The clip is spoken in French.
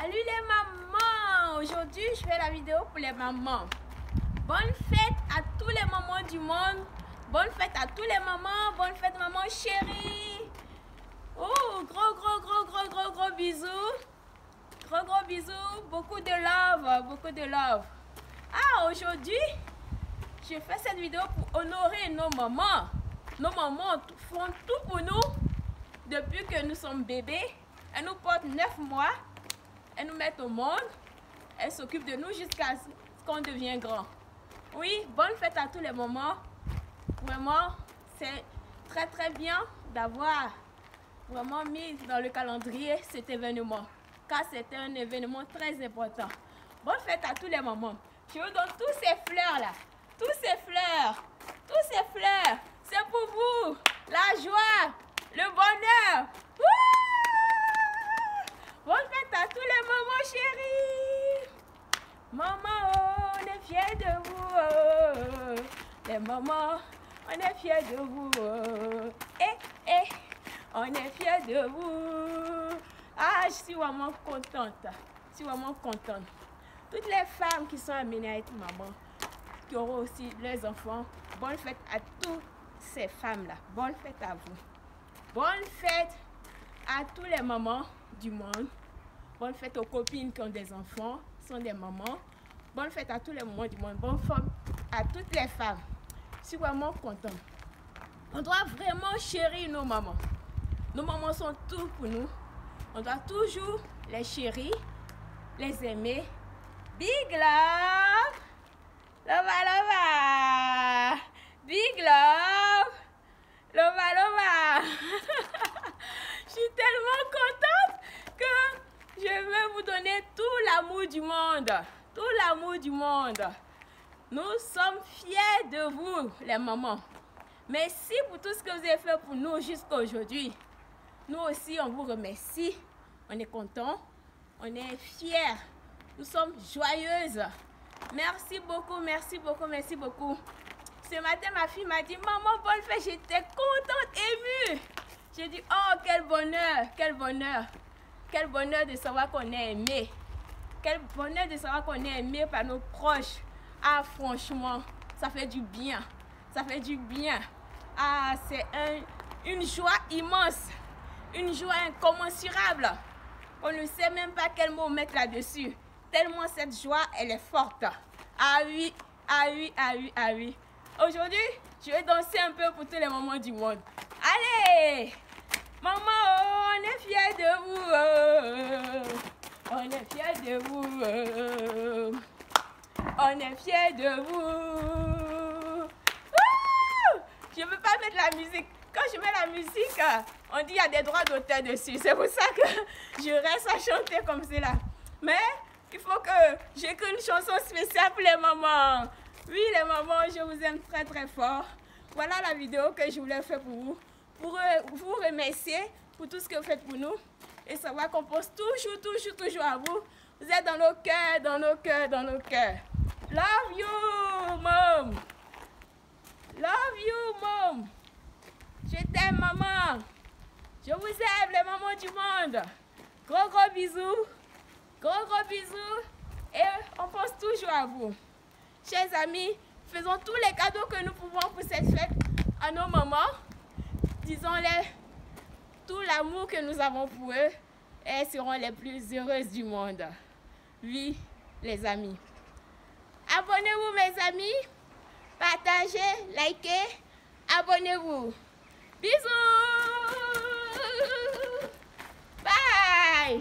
Salut les mamans Aujourd'hui, je fais la vidéo pour les mamans. Bonne fête à tous les mamans du monde. Bonne fête à tous les mamans. Bonne fête maman chérie. Oh, gros, gros, gros, gros, gros, gros bisous. Gros, gros bisous. Beaucoup de love, beaucoup de love. Ah, aujourd'hui, je fais cette vidéo pour honorer nos mamans. Nos mamans font tout pour nous depuis que nous sommes bébés. Elles nous portent 9 mois. Elles nous mettent au monde. Elles s'occupent de nous jusqu'à ce qu'on devient grand. Oui, bonne fête à tous les mamans. Vraiment, c'est très très bien d'avoir vraiment mis dans le calendrier cet événement. Car c'était un événement très important. Bonne fête à tous les mamans. Je vous donne tous ces fleurs là. Tous ces fleurs. Tous ces fleurs. C'est pour vous. La joie. Le bonheur. Bonne fête à tous les mamans chéries. Maman, oh, on est fiers de vous. Oh. Les mamans, on est fiers de vous. Eh, eh, on est fiers de vous. Ah, je suis vraiment contente. Je suis vraiment contente. Toutes les femmes qui sont amenées à être maman, qui auront aussi leurs enfants, bonne fête à toutes ces femmes-là. Bonne fête à vous. Bonne fête à tous les mamans du monde. Bonne fête aux copines qui ont des enfants, sont des mamans. Bonne fête à tous les mamans du monde. Bonne fête à toutes les femmes. Suis vraiment contente. On doit vraiment chérir nos mamans. Nos mamans sont tout pour nous. On doit toujours les chérir, les aimer. Big love! Lova lova! Big love! Lova! Je suis tellement contente que je vais vous donner tout l'amour du monde. Tout l'amour du monde. Nous sommes fiers de vous, les mamans. Merci pour tout ce que vous avez fait pour nous jusqu'à aujourd'hui. Nous aussi, on vous remercie. On est contents. On est fiers. Nous sommes joyeuses. Merci beaucoup, merci beaucoup, merci beaucoup. Ce matin, ma fille m'a dit, maman, bonne fête. J'étais contente, émue. J'ai dit, oh, quel bonheur, quel bonheur. Quel bonheur de savoir qu'on est aimé. Quel bonheur de savoir qu'on est aimé par nos proches. Ah, franchement, ça fait du bien. Ça fait du bien. Ah, c'est un, une joie immense. Une joie incommensurable. On ne sait même pas quel mot mettre là-dessus. Tellement cette joie, elle est forte. Ah oui, ah oui, ah oui, ah oui. Aujourd'hui, je vais danser un peu pour tous les moments du monde. Allez Maman, on est fiers de vous. On est fiers de vous. On est fiers de vous. Je ne veux pas mettre la musique. Quand je mets la musique, on dit qu'il y a des droits d'auteur dessus. C'est pour ça que je reste à chanter comme cela. Mais il faut que j'écris une chanson spéciale pour les mamans. Oui, les mamans, je vous aime très très fort. Voilà la vidéo que je voulais faire pour vous. Pour vous remercier pour tout ce que vous faites pour nous. Et savoir qu'on pense toujours, toujours, toujours à vous. Vous êtes dans nos cœurs, dans nos cœurs, dans nos cœurs. Love you, mom. Love you, mom. Je t'aime, maman. Je vous aime, les mamans du monde. Gros, gros bisous. Gros, gros bisous. Et on pense toujours à vous. Chers amis, faisons tous les cadeaux que nous pouvons pour cette fête à nos mamans. Disons-les tout l'amour que nous avons pour eux. Elles seront les plus heureuses du monde. Oui, les amis. Abonnez-vous mes amis, partagez, likez, abonnez-vous. Bisous! Bye!